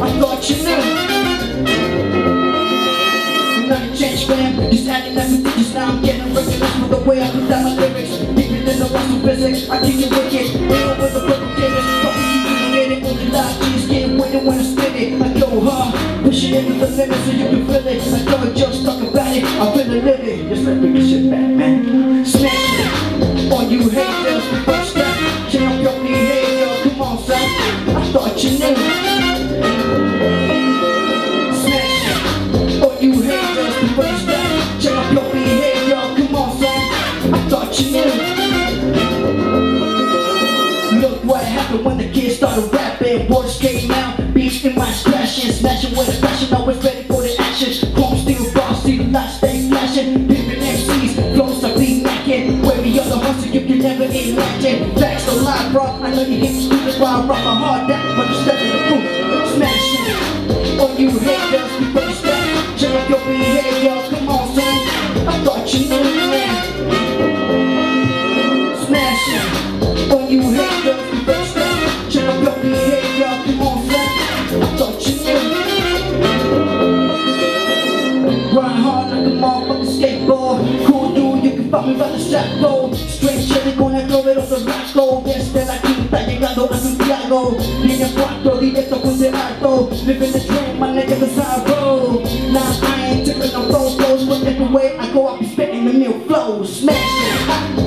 son. I thought you knew. Nothing changed, fam. Just adding everything. Just now I'm getting recognized for the way I put down my lyrics. Deeper than the rest of physics. I keep it wicked. Deal with the purple gators. Probably you can get it. Only live G's getting winning when I spit it. I go hard. Push it into the limit so you can feel it. I don't just talk about it. I it live it. Just let me get shit back, man. Smash it. All you haters. You can never imagine. Facts don't lie, bro. I know you hit me stupid while I rock my heart down, but you step in the booth, smash it. All you haters, we first step, check out your behavior. Come on, son. I thought you knew that. Smash it. All you haters, we first step, check out your behavior. Come on, son. I thought you knew. Grind hard like a motherfucking skateboard. Cool dude, you can fuck me by the strap go. A Santiago. Viene cuatro directo con alto. Living the dream, my nigga, roll. Now I ain't tipping on photos, but every way I go, I be spitting the new flows. Smash it.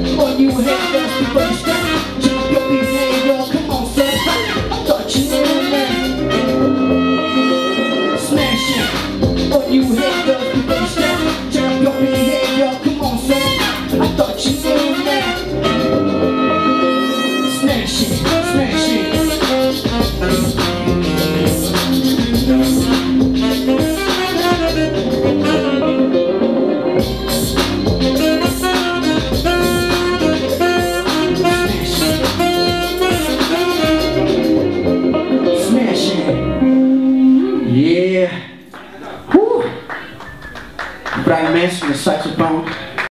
black man the saxophone.